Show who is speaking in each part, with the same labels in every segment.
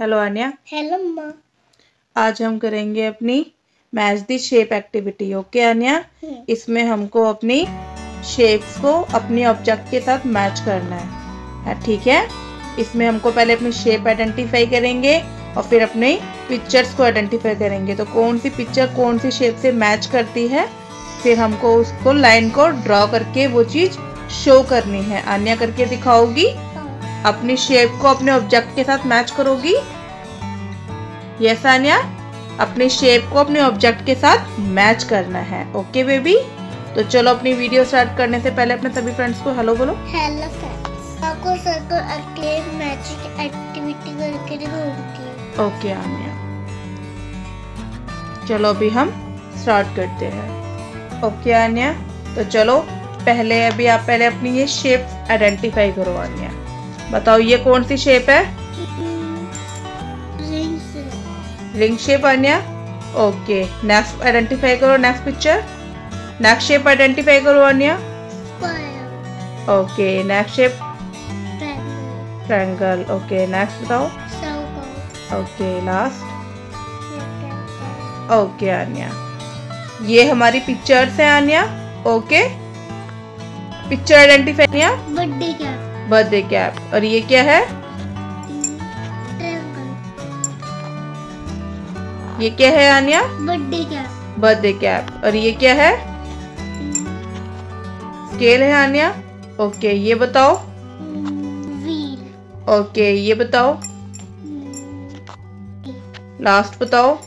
Speaker 1: Hello Anya
Speaker 2: hello अम्मा
Speaker 1: आज हम करेंगे अपनी match the shape activity okay Anya. इसमें हमको अपनी शेप्स को अपनी ऑब्जेक्ट के साथ मैच करना है। है, ठीक है? इसमें हमको पहले अपनी शेप आइडेंटिफाई करेंगे और फिर अपने पिक्चर्स को आइडेंटिफाई करेंगे। तो कौन सी पिक्चर कौन सी शेप से मैच करती है? फिर हमको उसको लाइन को ड्रॉ करके वो चीज़ शो करनी है। आन्या करके दिखाओगी अपनी शेप को अपने ऑब्जेक्ट के साथ मैच करोगी? यस आन्या अपने शेप को अपने ऑब्जेक्ट के साथ मैच करना है। ओके बेबी तो चलो अपनी वीडियो स्टार्ट करने से पहले अपने सभी फ्रेंड्स को हेलो बोलो।
Speaker 2: हेलो फ्रेंड्स आपको सर्कल मैजिक एक्टिविटी करके
Speaker 1: ओके आन्या चलो अभी हम स्टार्ट करते हैं। ओके आन्या तो चलो पहले अभी आप पहले अपनी ये शेप आइडेंटिफाई करो आन्या बताओ ये कौन सी शेप है?
Speaker 2: Ring
Speaker 1: shape Anya okay next identify करो next picture next shape identify करो
Speaker 2: square
Speaker 1: okay next shape
Speaker 2: triangle
Speaker 1: okay next बताओ. ओके लास्ट ओके आन्या ये हमारी पिक्चर्स हैं Anya okay picture identify Anya
Speaker 2: birthday
Speaker 1: birthday cap और ये क्या है? ये क्या है आन्या
Speaker 2: बर्थडे क्या
Speaker 1: बर्थडे कैप और ये क्या है? स्केल है आन्या ओके ये बताओ.
Speaker 2: व्हील
Speaker 1: ओके ये बताओ. लास्ट बताओ.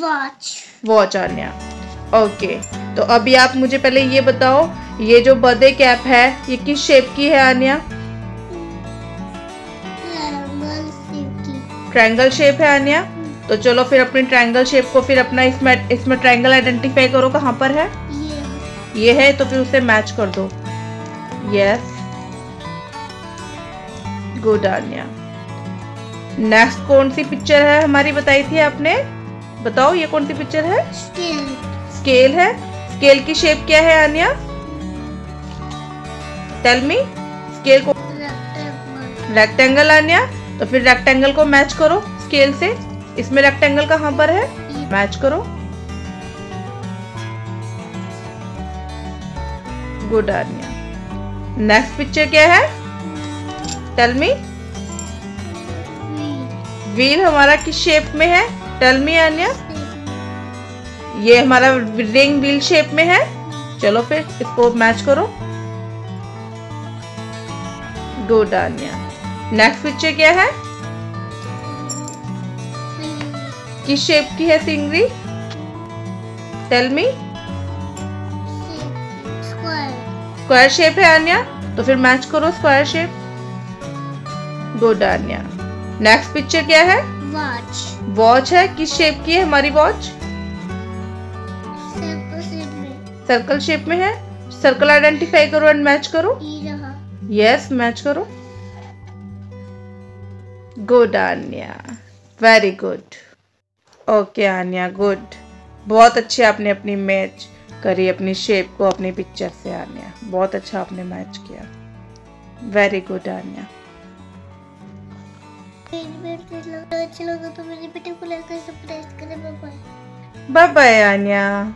Speaker 2: वॉच
Speaker 1: वॉच आन्या ओके तो अभी आप मुझे पहले ये बताओ ये जो बर्थडे कैप है ये किस शेप की है आन्या
Speaker 2: ट्रायंगल
Speaker 1: शेप है आन्या तो चलो फिर अपनी ट्रायंगल शेप को फिर अपना इसमें इसमें ट्रायंगल आइडेंटिफाई करो कहाँ पर है?
Speaker 2: ये।
Speaker 1: ये है तो फिर उसे मैच कर दो। यस गुड आन्या नेक्स्ट कौन सी पिक्चर है हमारी बताई थी आपने? बताओ ये कौन सी पिक्चर है?
Speaker 2: स्केल
Speaker 1: स्केल है? स्केल की शेप क्या है आन्या टेल मी स्केल को
Speaker 2: रेक्टेंगल
Speaker 1: आन्या तो फिर रेक्टेंगल को मैच करो स्केल से। इसमें रेक्टेंगल कहाँ पर है? मैच करो। गुड आन्या नेक्स्ट पिक्चर क्या है? टेल मी
Speaker 2: व्हील
Speaker 1: हमारा किस शेप में है? टेल मी आन्या ये हमारा रिंग व्हील शेप में है। चलो फिर इसको मैच करो। गुड आन्या नेक्स्ट पिक्चर क्या है? किस शेप की है सिंगरी टेल मी
Speaker 2: स्क्वायर
Speaker 1: शेप है आन्या तो फिर मैच करो square shape good Anya next picture क्या है?
Speaker 2: वॉच
Speaker 1: वॉच है? किस शेप की है हमारी वॉच
Speaker 2: सर्कल शेप में।
Speaker 1: सर्कल शेप में है। सर्कल आइडेंटिफाई करो एंड मैच करो। यस मैच करो. Good Anya very good okay Anya good बहुत अच्छे आपने अपनी मैच करी, अपनी शेप को, अपनी पिक्चर से आन्या बहुत अच्छा आपने मैच किया. Very good Anya bye bye Anya